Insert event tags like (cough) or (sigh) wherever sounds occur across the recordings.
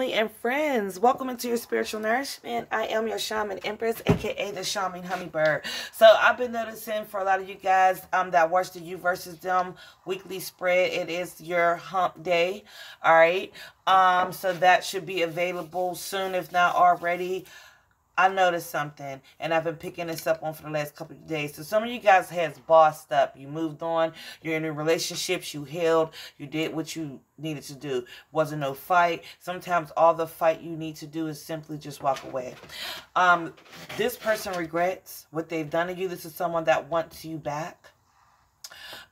family and friends. Welcome into your spiritual nourishment. I am your shaman empress, aka the shaman hummingbird. So I've been noticing for a lot of you guys um that watch the you versus them weekly spread. It is your hump day. All right. Um, so that should be available soon, if not already. I noticed something, and I've been picking this up on for the last couple of days. So some of you guys has bossed up. You moved on. You're in relationships. You healed. You did what you needed to do. Wasn't no fight. Sometimes all the fight you need to do is simply just walk away. Um, this person regrets what they've done to you. This is someone that wants you back.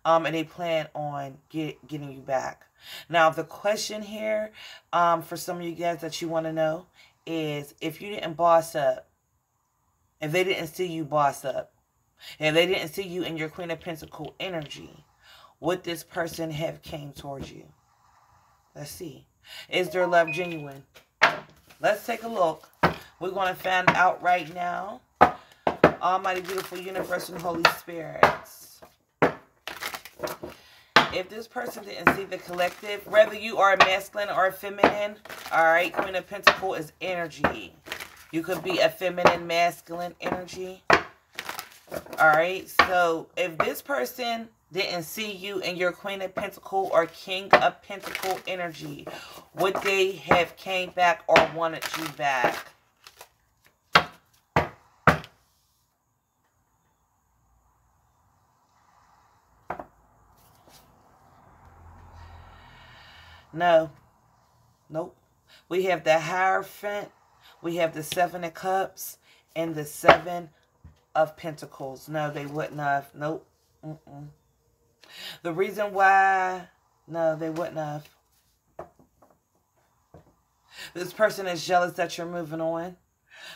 Um, and they plan on get, getting you back. Now, the question here um, for some of you guys that you want to know is if you didn't boss up, if they didn't see you boss up, and they didn't see you in your Queen of Pentacle energy, would this person have came towards you? Let's see. Is their love genuine? Let's take a look. We're going to find out right now. Almighty, beautiful, universe, and Holy Spirits. If this person didn't see the collective, whether you are masculine or feminine, all right, Queen of Pentacle is energy. You could be a feminine, masculine energy. All right, so if this person didn't see you in your Queen of Pentacle or King of Pentacle energy, would they have came back or wanted you back? No. Nope. We have the Hierophant. We have the Seven of Cups and the Seven of Pentacles. No, they wouldn't have. Nope. Mm -mm. The reason why, no, they wouldn't have. This person is jealous that you're moving on.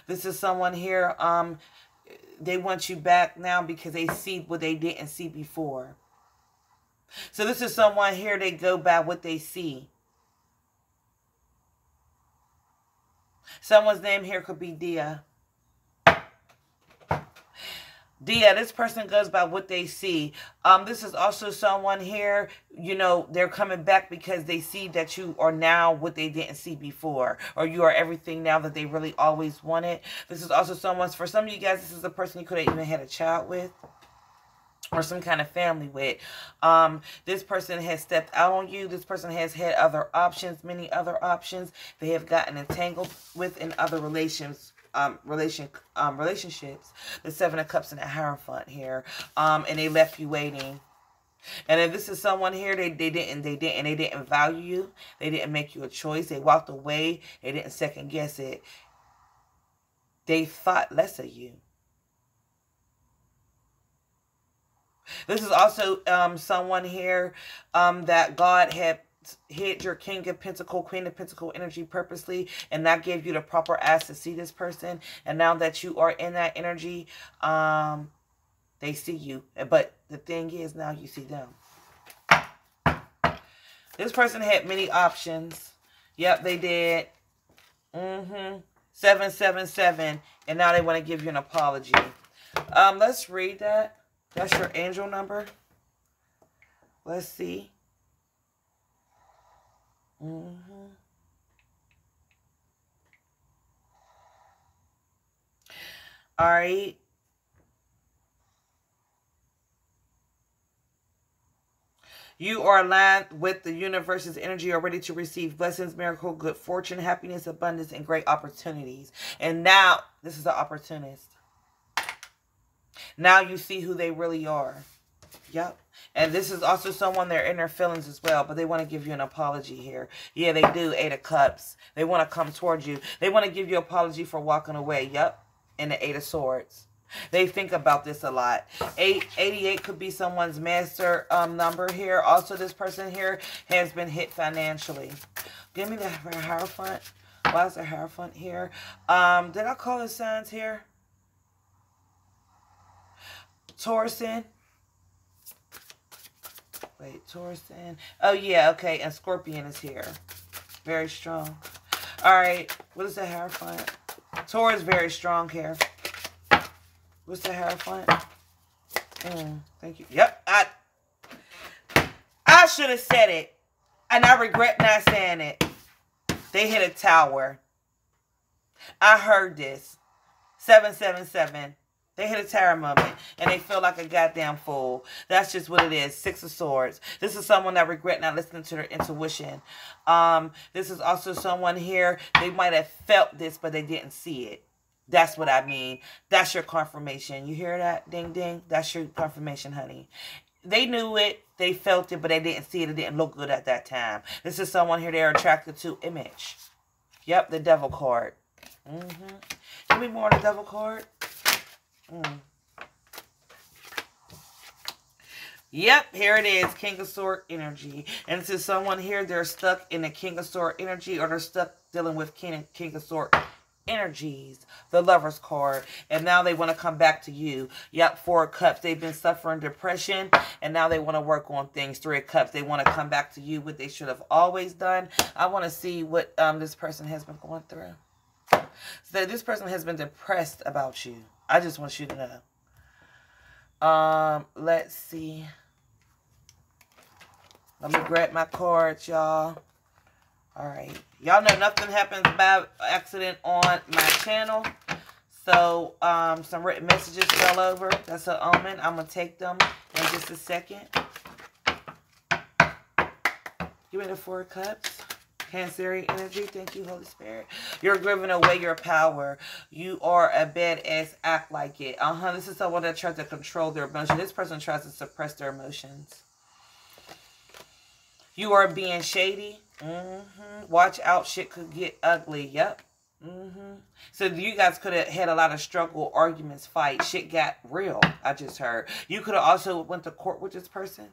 This is someone here, um, they want you back now because they see what they didn't see before. So this is someone here, they go by what they see. Someone's name here could be Dia. Dia, this person goes by what they see. Um, this is also someone here, you know, they're coming back because they see that you are now what they didn't see before. Or you are everything now that they really always wanted. This is also someone's, for some of you guys, this is a person you could have even had a child with or some kind of family with. Um, this person has stepped out on you. This person has had other options, many other options. They have gotten entangled with in other relations. Um, relation um, relationships, the Seven of Cups and the Hierophant here, um, and they left you waiting. And if this is someone here, they, they didn't, they didn't, they didn't value you. They didn't make you a choice. They walked away. They didn't second guess it. They thought less of you. This is also um, someone here um, that God had hit your King of Pentacle, Queen of Pentacle energy purposely, and that gave you the proper ass to see this person. And now that you are in that energy, um, they see you. But the thing is, now you see them. This person had many options. Yep, they did. Mm-hmm. 777. And now they want to give you an apology. Um, let's read that. That's your angel number. Let's see. Mm -hmm. All right. You are aligned with the universe's energy, are ready to receive blessings, miracle, good fortune, happiness, abundance, and great opportunities. And now, this is the opportunist. Now you see who they really are. Yep. And this is also someone their inner feelings as well, but they want to give you an apology here. Yeah, they do. Eight of Cups. They want to come towards you. They want to give you apology for walking away. Yep. And the Eight of Swords. They think about this a lot. Eight, 88 could be someone's master um, number here. Also, this person here has been hit financially. Give me the Hierophant. Why is the Hierophant here? Um, did I call the signs here? Taurusin. Wait, Taurusin. Oh, yeah, okay. And Scorpion is here. Very strong. All right. What is the Hierophant? Taurus very strong here. What's the Hierophant? Mm, thank you. Yep. I, I should have said it. And I regret not saying it. They hit a tower. I heard this. 777. They hit a tower moment and they feel like a goddamn fool. That's just what it is. Six of Swords. This is someone that regret not listening to their intuition. Um, this is also someone here, they might have felt this, but they didn't see it. That's what I mean. That's your confirmation. You hear that? Ding, ding. That's your confirmation, honey. They knew it. They felt it, but they didn't see it. It didn't look good at that time. This is someone here they're attracted to image. Yep, the devil card. Mm-hmm. Give me more on the devil card. Yep, here it is, King of Sword energy. And is someone here, they're stuck in the King of Sword energy or they're stuck dealing with King, King of Sword energies, the lover's card, and now they want to come back to you. Yep, four of cups. They've been suffering depression, and now they want to work on things. Three of cups. They want to come back to you, what they should have always done. I want to see what um, this person has been going through. So this person has been depressed about you. I just want you to know. Um, let's see. Let me grab my cards, y'all. All right. Y'all know nothing happens by accident on my channel. So, um, some written messages fell over. That's an omen. I'm going to take them in just a second. Give me the four cups. Cancerian energy. Thank you, Holy Spirit. You're giving away your power. You are a badass. Act like it. Uh-huh. This is someone that tries to control their emotions. This person tries to suppress their emotions. You are being shady. Mm-hmm. Watch out. Shit could get ugly. Yep. Mm-hmm. So you guys could have had a lot of struggle, arguments, fight. Shit got real. I just heard. You could have also went to court with this person.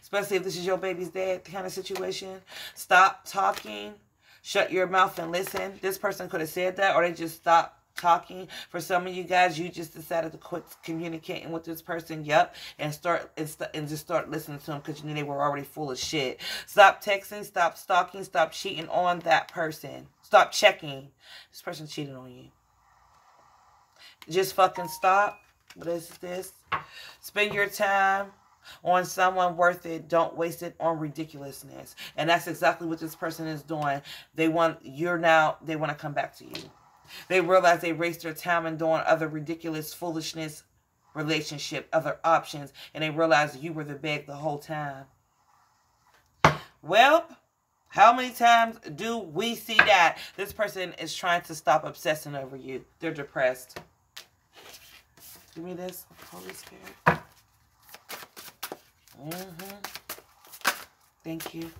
Especially if this is your baby's dad kind of situation. Stop talking. Shut your mouth and listen. This person could have said that or they just stopped talking. For some of you guys, you just decided to quit communicating with this person. Yep. And start and, st and just start listening to them because you knew they were already full of shit. Stop texting. Stop stalking. Stop cheating on that person. Stop checking. This person cheating on you. Just fucking stop. What is this? Spend your time on someone worth it. Don't waste it on ridiculousness. And that's exactly what this person is doing. They want, you're now, they want to come back to you. They realize they waste their time in doing other ridiculous foolishness, relationship, other options, and they realize you were the beg the whole time. Well, how many times do we see that? This person is trying to stop obsessing over you. They're depressed. Give me this, Holy Spirit. Mm-hmm. Thank you.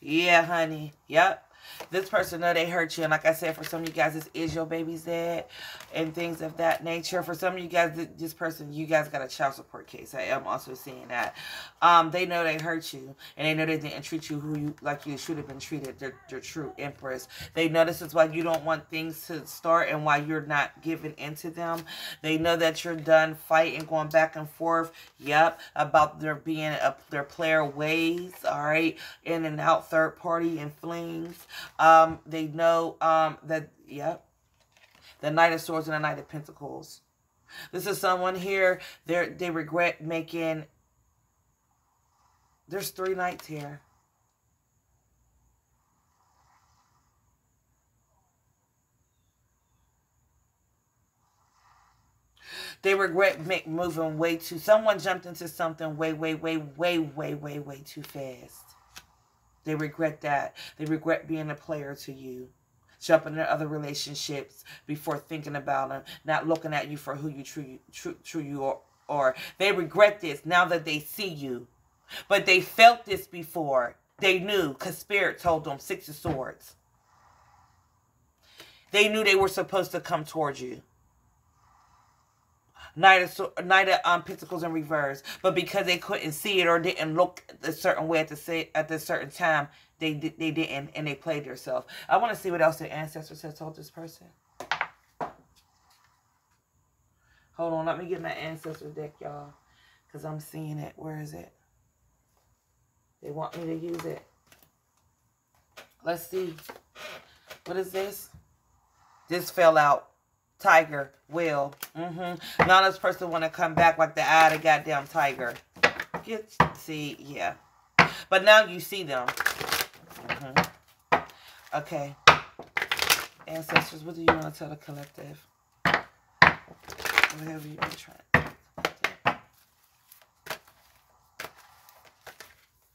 Yeah, honey. Yep this person know they hurt you. And like I said, for some of you guys, this is your baby's dad and things of that nature. For some of you guys, this person, you guys got a child support case. I am also seeing that. Um, they know they hurt you and they know they didn't treat you who you like you should have been treated. They're, they're true empress. They know this is why you don't want things to start and why you're not giving into them. They know that you're done fighting, going back and forth. Yep, about there being a, their player ways. All right, in and out, third party and flings. Um, they know um, that, yep, the Knight of Swords and the Knight of Pentacles. This is someone here, they they regret making, there's three knights here. They regret make, moving way too, someone jumped into something way, way, way, way, way, way, way too fast. They regret that. They regret being a player to you. Jumping into other relationships before thinking about them. Not looking at you for who you true, true, true you are. Or they regret this now that they see you. But they felt this before. They knew because Spirit told them Six of Swords. They knew they were supposed to come towards you. Knight of, Knight of um, Pentacles in reverse. But because they couldn't see it or didn't look a certain way at the say, at the certain time, they they didn't and they played themselves. I want to see what else the ancestors have told this person. Hold on, let me get my ancestor deck, y'all. Because I'm seeing it. Where is it? They want me to use it. Let's see. What is this? This fell out. Tiger, Will. Mm-hmm. Now this person want to come back like the eye of the goddamn tiger. Get, see, yeah. But now you see them. Mm-hmm. Okay. Ancestors, what do you want to tell the collective? Whatever been trying.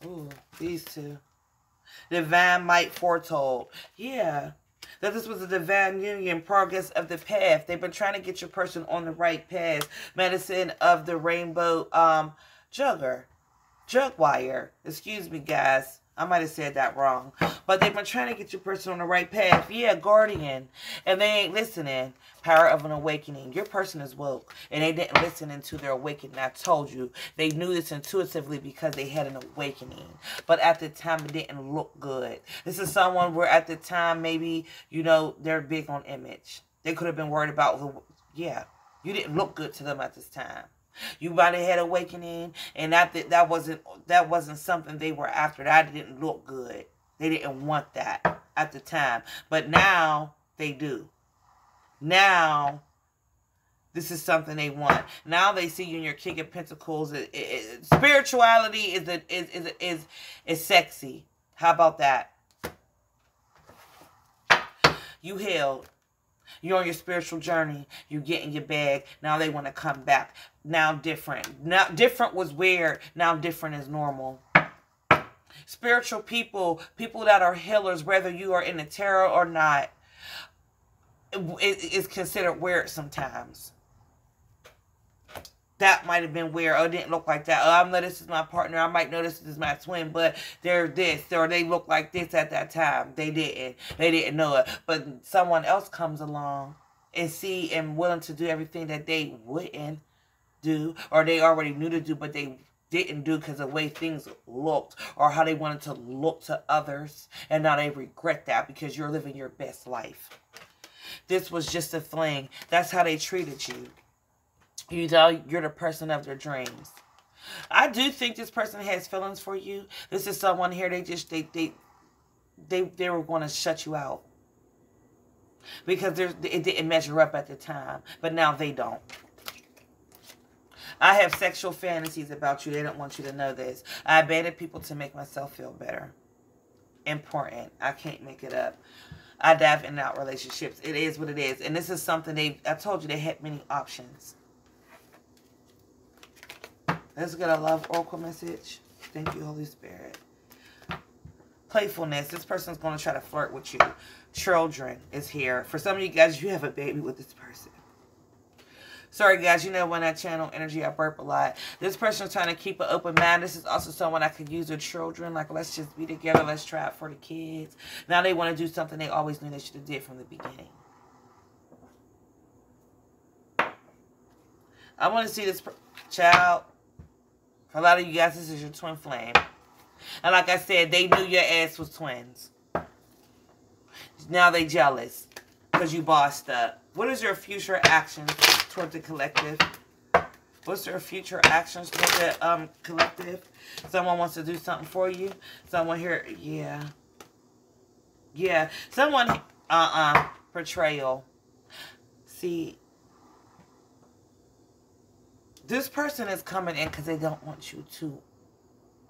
Ooh, these two. Divine might foretold. Yeah. That this was a divine union, progress of the path. They've been trying to get your person on the right path. Medicine of the rainbow um jugger. Jug wire. Excuse me, guys. I might have said that wrong. But they've been trying to get your person on the right path. Yeah, guardian. And they ain't listening. Power of an awakening. Your person is woke. And they didn't listen into their awakening. I told you. They knew this intuitively because they had an awakening. But at the time, it didn't look good. This is someone where at the time, maybe, you know, they're big on image. They could have been worried about, the, yeah, you didn't look good to them at this time. You might have had awakening, and that that wasn't that wasn't something they were after. That didn't look good. They didn't want that at the time, but now they do. Now, this is something they want. Now they see you in your King of Pentacles. It, it, it, spirituality is a, is is is is sexy. How about that? You healed. You're on your spiritual journey. You get in your bag. Now they want to come back. Now different. Now different was weird. Now different is normal. Spiritual people, people that are healers, whether you are in the tarot or not, is considered weird sometimes that might have been where oh, it didn't look like that. Oh, I know this is my partner. I might know this is my twin, but they're this or they look like this at that time. They didn't. They didn't know it. But someone else comes along and see and willing to do everything that they wouldn't do or they already knew to do, but they didn't do because the way things looked or how they wanted to look to others. And now they regret that because you're living your best life. This was just a fling. That's how they treated you. You know, you're the person of their dreams. I do think this person has feelings for you. This is someone here, they just, they, they, they, they were going to shut you out. Because there it didn't measure up at the time. But now they don't. I have sexual fantasies about you. They don't want you to know this. I abandoned people to make myself feel better. Important. I can't make it up. I dive in and out relationships. It is what it is. And this is something they, I told you they had many options. Let's get a love oracle message. Thank you, Holy Spirit. Playfulness. This person's going to try to flirt with you. Children is here. For some of you guys, you have a baby with this person. Sorry, guys. You know when I channel energy, I burp a lot. This person is trying to keep an open mind. This is also someone I could use with children. Like, let's just be together. Let's try it for the kids. Now they want to do something they always knew they should have did from the beginning. I want to see this child a lot of you guys, this is your twin flame. And like I said, they knew your ass was twins. Now they jealous because you bossed up. What is your future actions toward the collective? What's your future actions toward the um, collective? Someone wants to do something for you. Someone here, yeah. Yeah. Someone, uh-uh, portrayal. See, this person is coming in because they don't want you to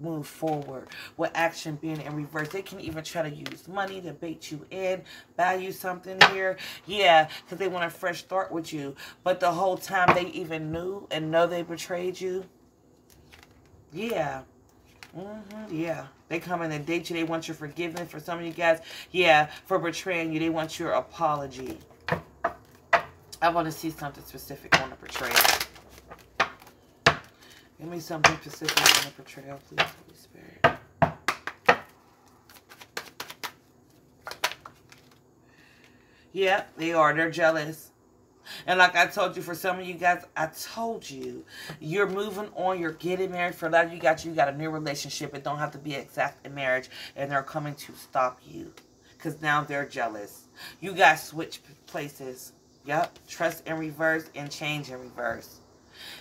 move forward with action being in reverse. They can even try to use money to bait you in, buy you something here. Yeah, because they want a fresh start with you. But the whole time they even knew and know they betrayed you. Yeah. Mm -hmm, yeah. They come in and date you. They want your forgiveness. For some of you guys, yeah, for betraying you, they want your apology. I want to see something specific on the betrayal. Give me something specific on the portrayal, please, Holy Spirit. Yeah, they are. They're jealous. And like I told you, for some of you guys, I told you, you're moving on, you're getting married. For a lot of you guys, you got a new relationship. It don't have to be exact in marriage. And they're coming to stop you. Because now they're jealous. You guys switch places. Yep. Trust in reverse and change in reverse.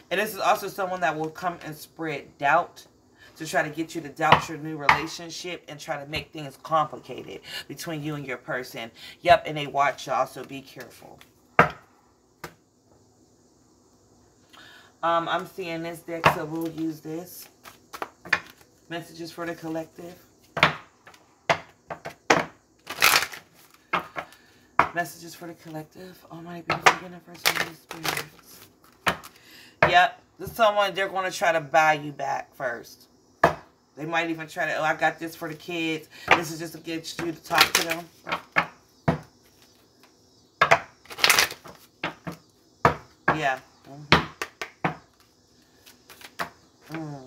And this is also someone that will come and spread doubt to try to get you to doubt your new relationship and try to make things complicated between you and your person. Yep, and they watch y'all, so be careful. Um, I'm seeing this deck, so we'll use this. Messages for the collective. Messages for the collective. Almighty beautiful universe and spirits. Yep. Someone they're going to try to buy you back first. They might even try to, oh, I got this for the kids. This is just to get you to talk to them. Yeah. Mm -hmm. mm.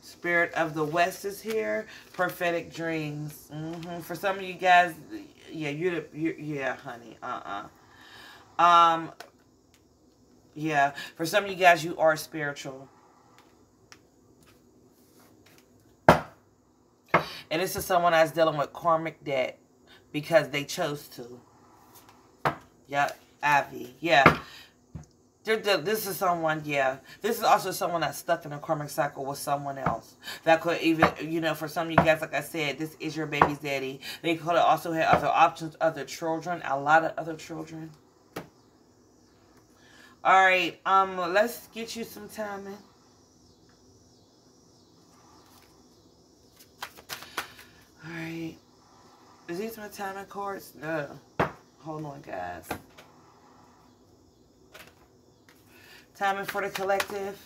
Spirit of the West is here. Prophetic dreams. Mm -hmm. For some of you guys, yeah, you're the, you're, yeah, honey. Uh-uh. Um, yeah. For some of you guys, you are spiritual. And this is someone that's dealing with karmic debt because they chose to. Yeah, Avi. Yeah. This is someone, yeah. This is also someone that's stuck in a karmic cycle with someone else. That could even, you know, for some of you guys, like I said, this is your baby's daddy. They could have also had other options, other children, a lot of other children. All right, um, let's get you some timing. All right. Is these my timing cards? No. Hold on, guys. Timing for the collective.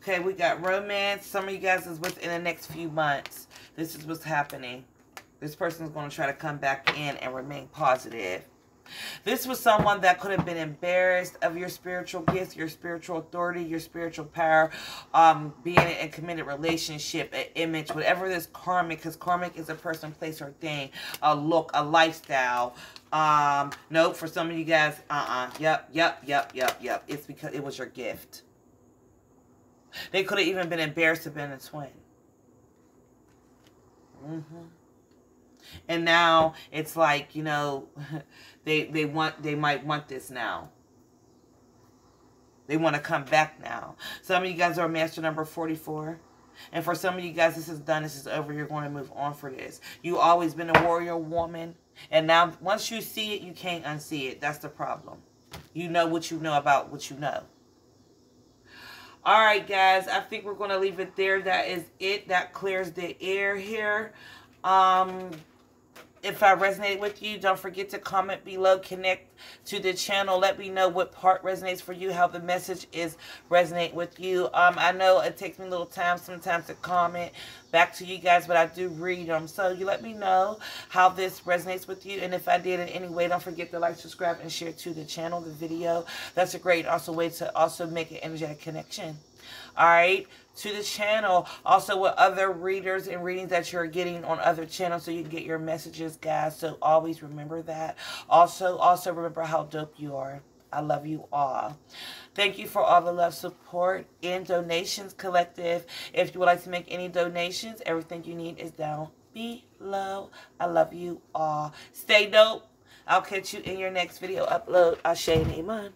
Okay, we got romance. Some of you guys is within the next few months. This is what's happening. This person is going to try to come back in and remain positive. This was someone that could have been embarrassed of your spiritual gifts, your spiritual authority, your spiritual power, um, being in a committed relationship, an image, whatever this karmic, because karmic is a person, place, or thing, a look, a lifestyle. Um, nope, for some of you guys, uh-uh, yep, yep, yep, yep, yep. It's because it was your gift. They could have even been embarrassed to have been a twin. Mm-hmm. And now it's like, you know, (laughs) they they want they might want this now. They want to come back now. Some of you guys are master number 44. And for some of you guys, this is done. This is over. You're going to move on for this. You always been a warrior woman. And now, once you see it, you can't unsee it. That's the problem. You know what you know about what you know. All right, guys. I think we're going to leave it there. That is it. That clears the air here. Um, if I resonated with you, don't forget to comment below, connect to the channel. Let me know what part resonates for you, how the message is resonate with you. Um, I know it takes me a little time sometimes to comment back to you guys, but I do read them. So you let me know how this resonates with you. And if I did in any way, don't forget to like, subscribe, and share to the channel, the video. That's a great also way to also make an energetic connection. All right to the channel. Also with other readers and readings that you're getting on other channels so you can get your messages, guys. So always remember that. Also, also remember how dope you are. I love you all. Thank you for all the love, support, and donations, collective. If you would like to make any donations, everything you need is down below. I love you all. Stay dope. I'll catch you in your next video upload. Ashe Neiman.